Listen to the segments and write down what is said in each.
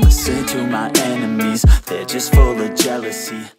listen to my enemies They're just full of jealousy.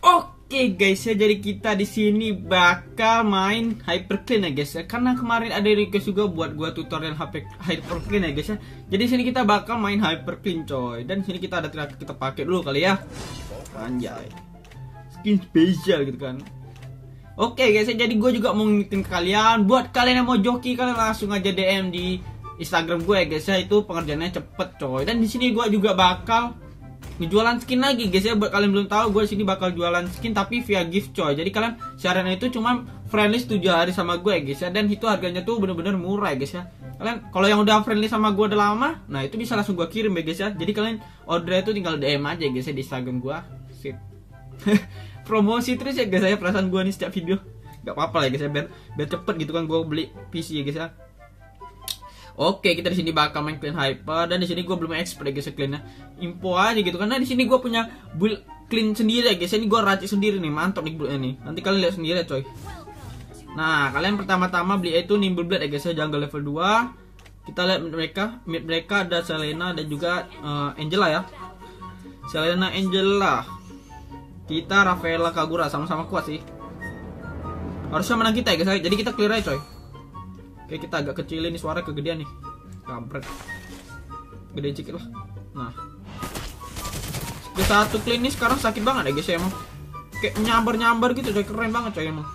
Oke guys ya, jadi kita di sini bakal main Hyperclean ya guys ya. Karena kemarin ada request juga buat gua tutorial HP Hyperclean ya guys ya. Jadi di sini kita bakal main Hyperclean coy. Dan sini kita ada terakhir kita pakai dulu kali ya. Anjay. Skin spesial gitu kan. Oke guys ya, jadi gue juga mau ngingetin kalian buat kalian yang mau joki kalian langsung aja DM di Instagram gue guys ya. Itu pengerjaannya cepet coy. Dan di sini gue juga bakal ngejualan skin lagi guys ya. Buat kalian belum tahu gue sini bakal jualan skin tapi via gift coy. Jadi kalian syaratnya itu cuma friendly 7 hari sama gue ya guys ya. Dan itu harganya tuh bener-bener murah ya guys ya. Kalian kalau yang udah friendly sama gue udah lama nah itu bisa langsung gue kirim ya guys ya. Jadi kalian order itu tinggal DM aja ya guys ya di instagram gue sip. Promosi terus ya guys ya. Perasaan gue nih setiap video. Gak apa-apa ya guys ya. Biar biar cepet gitu kan gue beli PC ya guys ya Oke, kita di sini bakal main clean hyper dan di sini gue belum expert ya guys ya cleannya. Info aja gitu karena di sini gue punya build clean sendiri ya guys. Ini gue racik sendiri nih, mantap nih buildnya nih. Nanti kalian lihat sendiri ya coy. Nah, kalian pertama-tama beli itu nimble blade ya guys ya jungle level 2. Kita lihat mereka, mid mereka ada Selena dan juga uh, Angela ya. Selena Angela. Kita Rafaela Kagura sama-sama kuat sih. Harusnya menang kita ya guys. ya. Jadi kita clear aja coy. Oke kita agak kecilin nih suara kegedean nih. Kampret. Gede dikit lah. Nah. Skill satu clean nih sekarang sakit banget ya guys ya emang. Kayak nyambar-nyambar gitu coy Keren banget coy emang.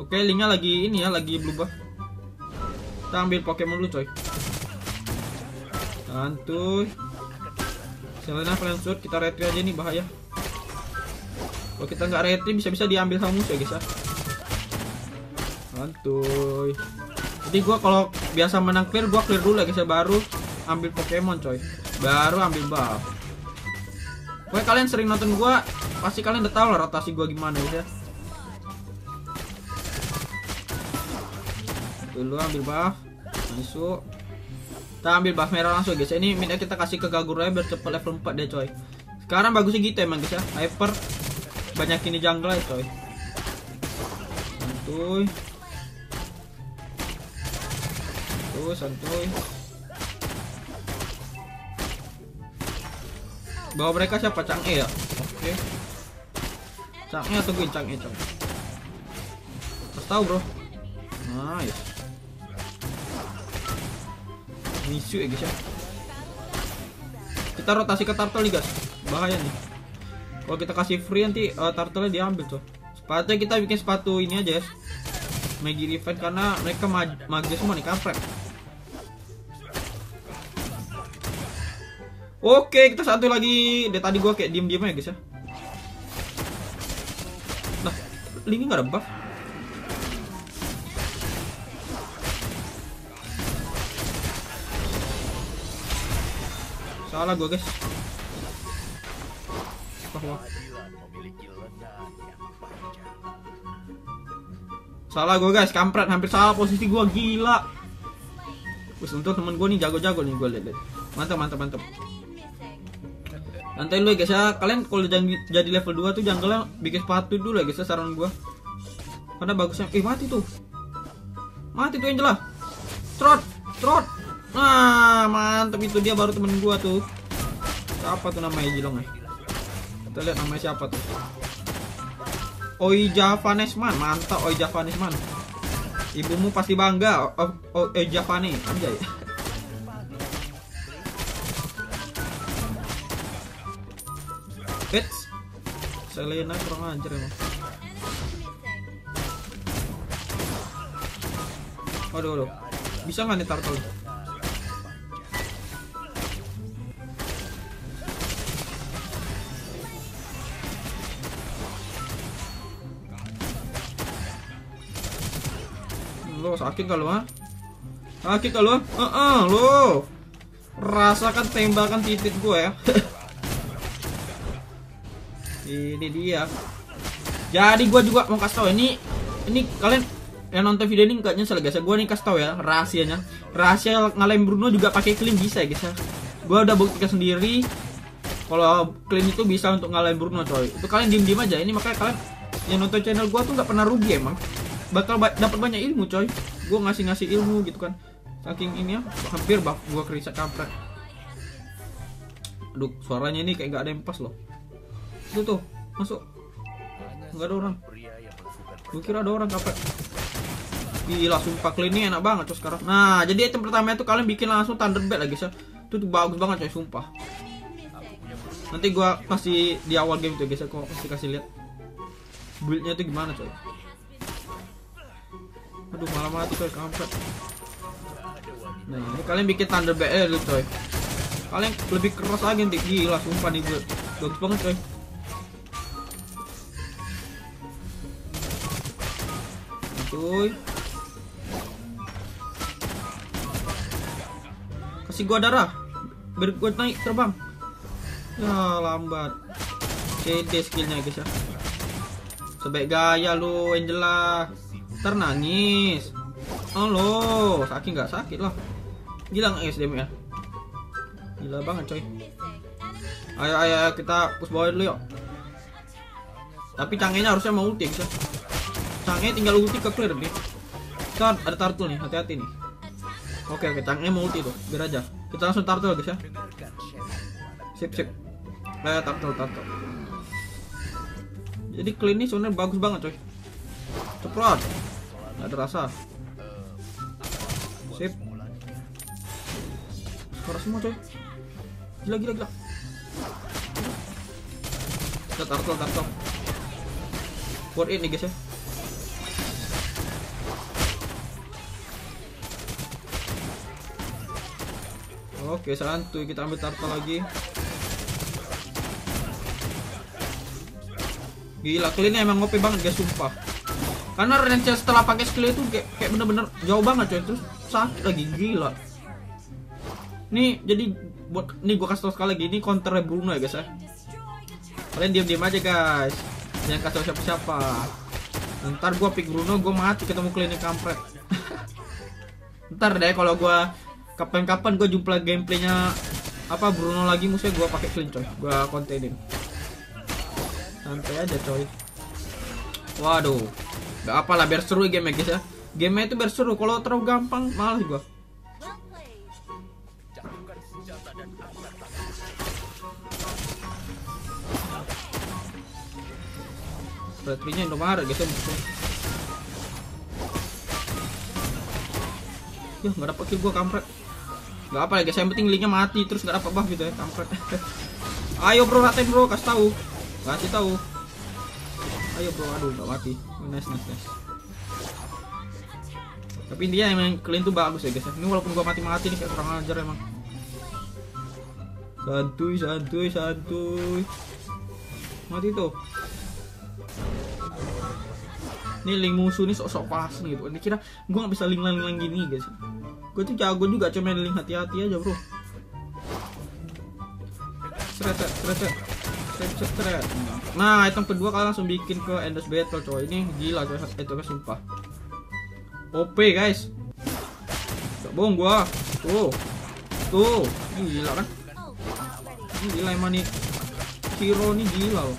Oke linknya lagi ini ya Lagi berubah. Kita ambil Pokemon dulu coy. Santuy. Selena Flanshoot kita retry aja nih bahaya. Kalau kita nggak retry bisa-bisa diambil musuh ya guys ya. Santuy jadi gue kalau biasa menang clear gue clear dulu ya guys ya baru ambil Pokemon coy. Baru ambil buff. Pokoknya kalian sering nonton gue pasti kalian udah tahu lah rotasi gue gimana ya. Dulu ambil buff masuk. Kita ambil buff merah langsung guys. Ini minta kita kasih ke Kagura biar cepet level 4 deh coy. Sekarang bagusnya gitu emang guys ya. Hyper. Banyak ini jungle coy. Santuy santuy santuy. Bawa mereka siapa? Chang E ya? Oke. Chang E atau gue Chang E Chang harus tahu bro. Nice. Misu ya guys ya. Kita rotasi ke turtle nih guys. Bahaya nih. Kalau kita kasih free nanti uh, turtle diambil tuh. Sepatunya kita bikin sepatu ini aja ya Magi Revenge karena mereka mag magi semua nih kampret Oke, kita satu lagi. Dari tadi gua kayak diem-diem aja, guys ya. Nah, Lini nggak ada buff. Salah gua, guys. Wah, wah. Salah gua, guys. Kampret, hampir salah posisi gua gila. Wes untuk temen gua nih jago-jago nih gua lihat. Mantap, mantap, mantap. Santai dulu ya guys ya. Kalian kalau jadi level 2 tuh jungle bikin sepatu dulu ya guys ya saran gua. Karena bagusnya eh mati tuh. Mati tuh Angela. Trot, trot. Nah, mantap itu dia baru temen gua tuh. Siapa tuh namanya Jilong ya? Kita lihat namanya siapa tuh. Oi Javanesman, mantap Oi Javanesman. Ibumu pasti bangga. Oi Javane, anjay. Eits Selena kurang ajar emang. Waduh waduh. Bisa nggak nih turtle? Lo sakit lo ha? Sakit gak lo? Uh -uh, lo. Rasakan tembakan titik gue ya ini dia. Jadi gue juga mau kasih tau ini ini kalian yang nonton video ini nggak nyesel guys. Gue nih kasih tau ya rahasianya. Rahasia ngalahin Bruno juga pakai clean bisa ya guys ya. Gue udah buktikan sendiri kalau clean itu bisa untuk ngalahin Bruno coy. Itu kalian diem diem aja. Ini makanya kalian yang nonton channel gue tuh nggak pernah rugi emang. Bakal ba dapat banyak ilmu coy. Gue ngasih ngasih ilmu gitu kan. Saking ini ya hampir bak gue kerisak kampret. Aduh suaranya ini kayak gak ada yang pas loh itu tuh. Masuk. Nggak ada orang. gue kira ada orang kampret Gila sumpah clean ini enak banget tuh sekarang. Nah jadi item pertama itu kalian bikin langsung Thunderbird lagi guys ya Itu tuh bagus banget coy sumpah. Nanti gua kasih di awal game tuh guys ya Kok kasih kasih lihat. Buildnya itu gimana coy? Aduh malah mati coy kampret. Nah ini kalian bikin Thunderbird eh coy. Kalian lebih keras lagi nanti. Gila sumpah nih build Bagus banget coy Cuy Kasih gua darah. Biar gua naik terbang. Ya lambat. CD skillnya guys ya. Sebaik gaya lu Angela. Ternangis. Halo, sakit nggak sakit lah. Gila nggak SDM ya? Gila banget coy. Ayo ayo, kita push bawah dulu yuk. Tapi cangenya harusnya mau ulti bisa. Cangnya tinggal ulti ke clear nih. Kan ada turtle nih, hati-hati nih. Oke oke, tangannya mau ulti tuh, biar aja. Kita langsung turtle guys ya. Sip sip. Eh turtle turtle. Jadi clean ini sebenarnya bagus banget coy. Ceprot. Gak ada rasa. Sip. Suara semua coy. Gila gila gila. Kita turtle turtle. Worth it nih guys ya. Oke, santuy kita ambil turtle lagi. Gila, clean emang ngopi banget guys, sumpah. Karena range setelah pakai skill itu kayak kayak bener-bener jauh banget coy, terus sakit lagi gila. Nih, jadi buat nih gua kasih tau sekali lagi, ini counter Bruno ya guys ya. Kalian diam-diam aja guys. Jangan kasih tau siapa-siapa. Ntar gua pick Bruno, gua mati ketemu klinik kampret. Ntar deh kalau gua kapan-kapan gue jumpa gameplaynya apa Bruno lagi musuhnya gue pakai clean coy. Gue kontenin santai aja coy. Waduh. Gak apa lah biar seru game guys ya. Game itu biar seru. Kalau terlalu gampang malas gue Baterainya Indomaret guys ya musuh. Ya nggak dapet kill gue kampret Gak apa ya guys, yang penting linknya mati terus gak buff gitu ya, kampret. Ayo bro, raten bro, kasih tahu. Kasih tahu. Ayo bro, aduh gak mati. Nice, nice, nice. Tapi intinya emang clean tuh bagus ya guys. ya. Ini walaupun gua mati-mati nih kayak kurang ajar emang. Santuy, santuy, santuy. Mati tuh. Ini link musuh nih sok-sok pas nih gitu. Ini kira gua nggak bisa link-link gini guys. Gue tuh jago juga cuma link hati-hati aja bro. Seret seret seret seret nah item kedua kalian langsung bikin ke endless battle coy. Ini gila coy. Itemnya sumpah. OP guys. Gak bohong gua. Tuh. Tuh. Ini gila kan? Ini gila emang nih. Hero nih gila loh.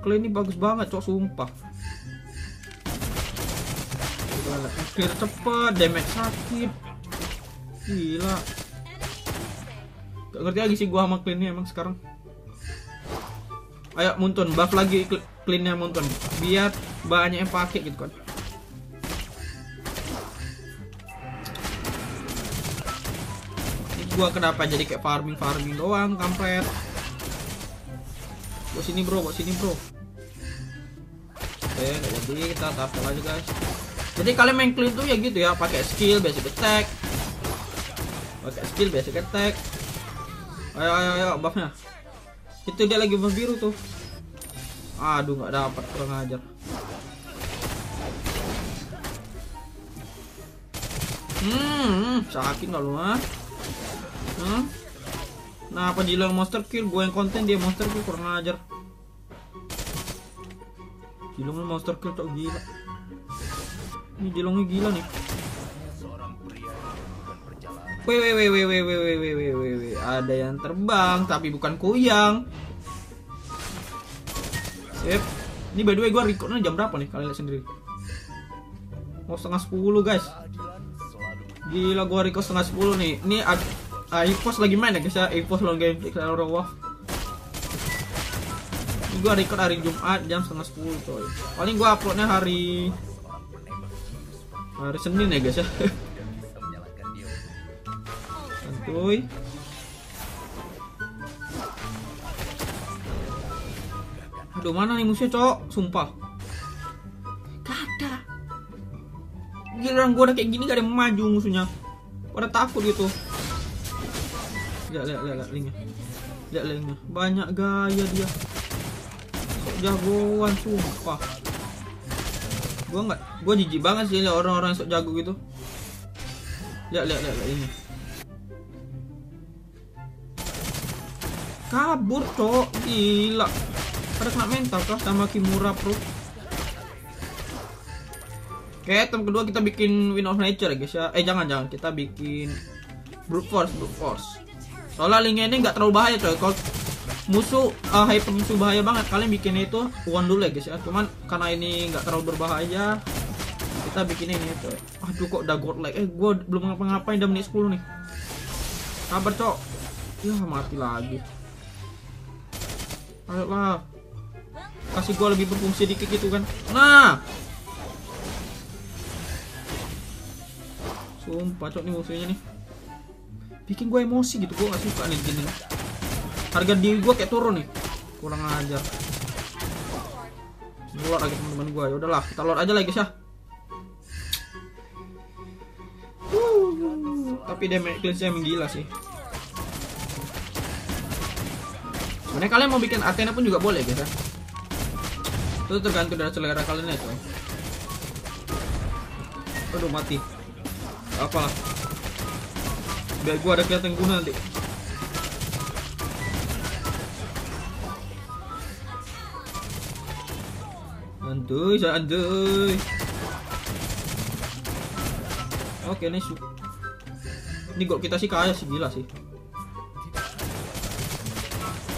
Kalian ini bagus banget cok sumpah clear cepet damage sakit Gila. Gak ngerti lagi sih gua sama cleannya emang sekarang. Ayo Muntun, buff lagi cleannya Muntun. Biar banyak yang pakai gitu kan. Ini gua kenapa jadi kayak farming farming doang, kampret. Gua sini bro, gua sini bro. Oke, jadi kita tapel aja guys. Jadi kalian main clean tuh ya gitu ya, pakai skill, basic attack, pakai skill basic attack ayo ayo ayo buffnya. Itu dia lagi buff biru tuh. Aduh nggak dapat kurang ajar. Hmm sakit nggak lu ah hmm? nah apa jilang monster kill? Gue yang konten dia monster kill kurang ajar. Jilongnya monster kill tuh gila ini jilongnya gila nih wih, wih, wih, wih, wih, wih. Ada yang terbang, tapi bukan kuyang. Sip. Ini by the way gue recordnya jam berapa nih? Kalian lihat sendiri. Mau setengah sepuluh guys. Gila gua record setengah 10 nih. Ini Ipos lagi main ya guys ya. Ipos lawan Gameflix lawan Wolf. Ini gua record hari Jumat jam setengah 10 coy. Paling gua uploadnya hari hari Senin ya guys ya. Santuy. Aduh mana nih musuhnya cok, sumpah. Gak ada. Giliran gua udah kayak gini gak ada yang maju musuhnya. Pada takut gitu. Lihat lihat lihat linknya. Lihat linknya. Banyak gaya dia. Jagoan sumpah. Gua nggak, gua jijik banget sih lihat orang-orang yang sok jago gitu. Lihat lihat lihat ini. Kabur cok, gila. Pada kena mental kah sama Kimura Pro? Oke, item kedua kita bikin Win of Nature ya guys ya. Eh jangan jangan kita bikin Brute Force, Brute Force. Soalnya linknya ini nggak terlalu bahaya coy. Kalau musuh uh, hyper musuh bahaya banget, kalian bikin itu one dulu ya guys ya. Cuman karena ini nggak terlalu berbahaya, kita bikin ini coy. Aduh kok udah godlike. Eh gua belum ngapa-ngapain udah menit 10 nih. Sabar cok. Ya mati lagi. Ayolah. Kasih gua lebih berfungsi dikit gitu kan. Nah, Sumpah cok nih musuhnya nih Bikin gue emosi gitu Gue gak suka nih gini Harga diri gue kayak turun nih. Kurang ajar. Lord lagi teman-teman gue ya udahlah kita lord aja lagi guys ya. Tapi damage cleanse emang gila sih. Sebenarnya kalian mau bikin Athena pun juga boleh guys ya. Itu tergantung dari selera kalian ya coy Aduh mati. Apalah Biar gua ada kelihatan guna nanti Santuy, santuy Oke su Ini gol kita sih kaya sih gila sih.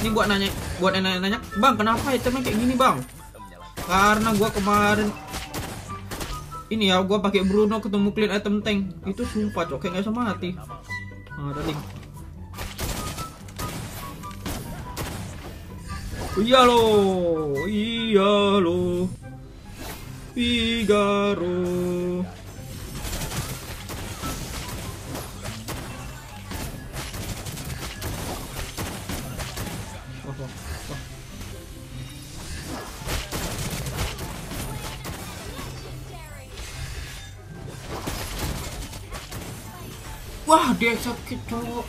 Ini buat nanya Buat nanya-nanya Bang kenapa itemnya kayak gini bang? Karena gua kemarin ini ya gua pakai Bruno ketemu clean item tank. Itu sumpah cok kayak bisa mati. Nah, ada link. Iya lo iya lo Figaro Wah, wah, wah. Wah, dia sakit, cowok.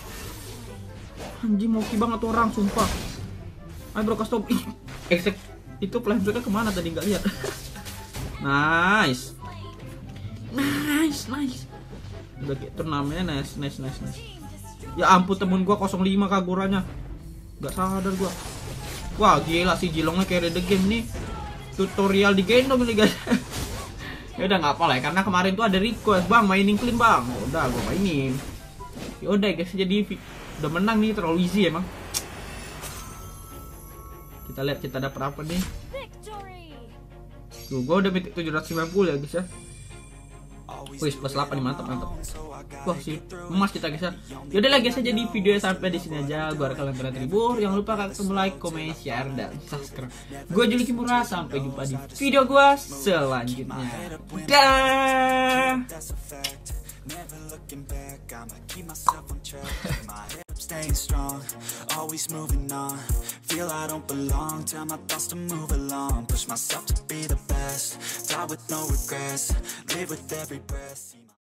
Anjing mau banget orang, sumpah. Ayo bro, stop. Ih, exec itu flashbacknya ke mana tadi nggak lihat. nice. Nice, nice. Udah kayak turnamennya nice, nice, nice, nice. Ya ampun temen gua 05 kagurannya. Gak sadar gua. Wah, gila sih Jilongnya carry the game nih. Tutorial di gendong nih guys. ya udah nggak apa lah ya, karena kemarin tuh ada request bang mainin clean bang Ya udah gue mainin ya udah guys jadi udah menang nih terlalu easy emang kita lihat kita dapat apa nih! Tuh, gue udah mitik 790 ya guys ya Wih, plus 8 nih, mantap, mantap. Wah sih, emas kita guys ya. Yaudah lah guys, jadi video sampai di sini aja. Gua kalian pernah terhibur. Jangan lupa kalian like, comment, share, dan subscribe. Gue Juli Kimura, sampai jumpa di video gua selanjutnya. Dah. Never looking back, I'ma keep myself on track. My head up, staying strong, always moving on. Feel I don't belong, tell my thoughts to move along. Push myself to be the best, die with no regrets Live with every breath